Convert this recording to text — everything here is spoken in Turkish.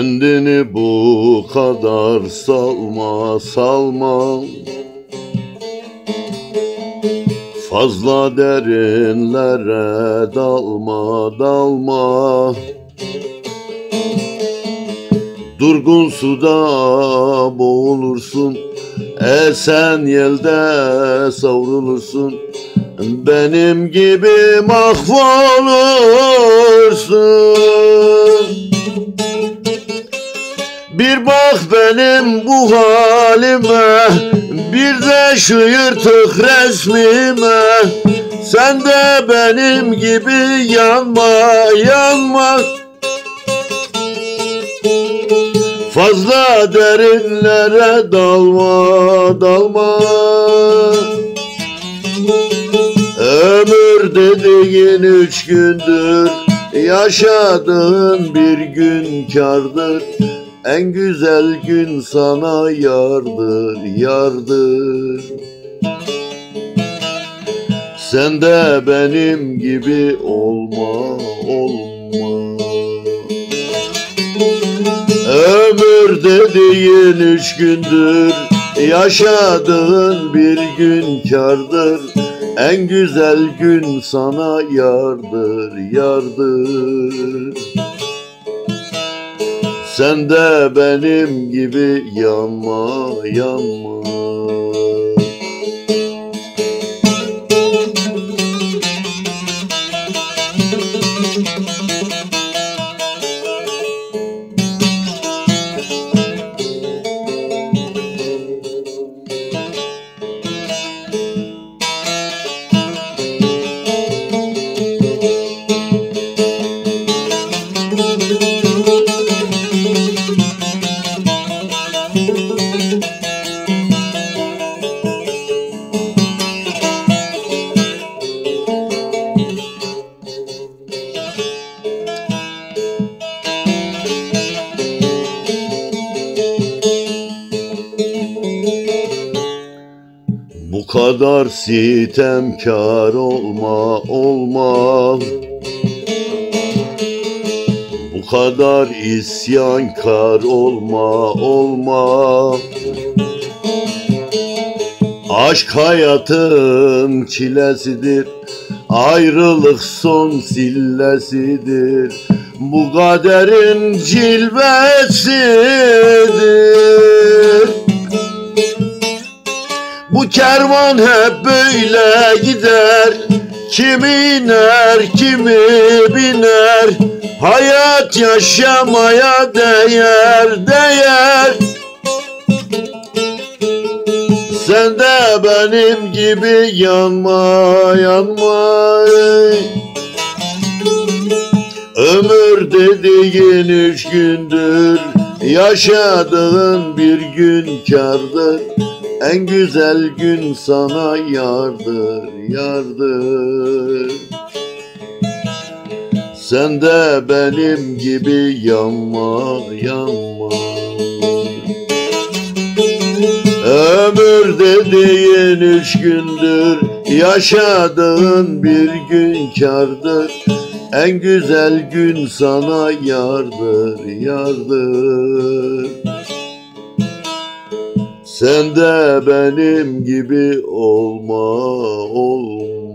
Kendini bu kadar salma salma. Fazla derinlere dalma dalma. Durgun suda boğulursun Esen yelde savrulursun. Benim gibi mahvolursun bir bak benim bu halime Bir de şu yırtık resmime. Sen de benim gibi yanma yanma. Fazla derinlere dalma dalma. Ömür dediğin üç gündür Yaşadığın bir gün kardır en güzel gün sana yardır, yardır. Sen de benim gibi olma, olma. Ömür dediğin üç gündür Yaşadığın bir gün kardır En güzel gün sana yardır, yardır sen de benim gibi yanma yanma Bu kadar sitemkar olma olma. Bu kadar isyankar olma olma. Aşk hayatın çilesidir Ayrılık son sillesidir Bu kaderin cilvesidir kervan hep böyle gider. Kimi iner kimi biner. Hayat yaşamaya değer değer. Sen de benim gibi yanma yanma. Ömür dediğin üç gündür Yaşadığın bir gün kardır en güzel gün sana yardır, yardır. Sen de benim gibi yanma, yanma Ömür dediğin üç gündür Yaşadığın bir gün kardır En güzel gün sana yardır, yardır sen de benim gibi olma, olma.